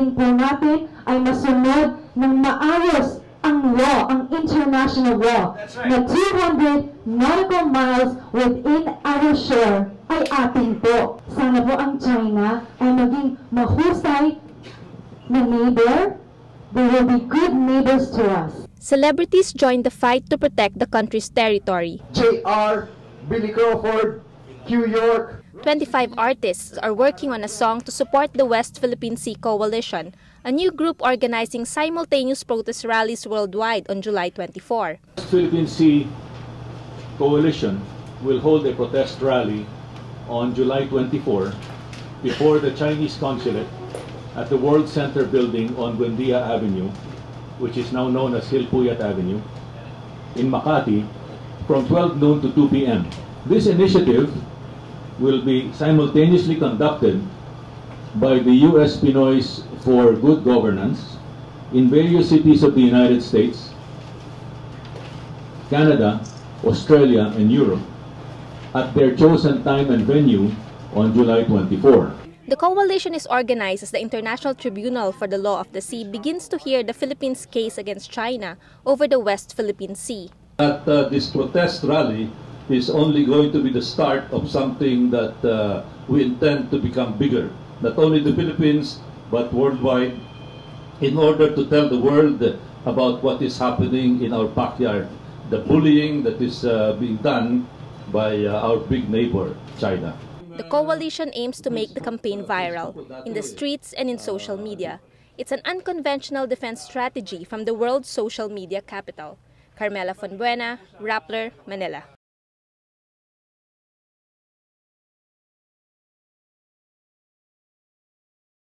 hiling po natin ay masunod ng maayos ang law, ang international law, na 200 nautical miles within our shore ay atin po. Sana po ang China ay maging mahusay na neighbor. They will be good neighbors to us. Celebrities joined the fight to protect the country's territory. J.R., Billy Crawford, Q York, 25 artists are working on a song to support the West Philippine Sea Coalition, a new group organizing simultaneous protest rallies worldwide on July 24. Philippine Sea Coalition will hold a protest rally on July 24 before the Chinese consulate at the World Center building on Buendia Avenue, which is now known as Gil Puyat Avenue, in Makati from 12 noon to 2 p.m. This initiative will be simultaneously conducted by the U.S. Pinoys for Good Governance in various cities of the United States, Canada, Australia, and Europe at their chosen time and venue on July 24. The coalition is organized as the International Tribunal for the Law of the Sea begins to hear the Philippines' case against China over the West Philippine Sea. At uh, this protest rally is only going to be the start of something that uh, we intend to become bigger, not only the Philippines, but worldwide, in order to tell the world about what is happening in our backyard, the bullying that is uh, being done by uh, our big neighbor, China. The coalition aims to make the campaign viral in the streets and in social media. It's an unconventional defense strategy from the world's social media capital. Carmela Fonbuena, Rappler, Manila.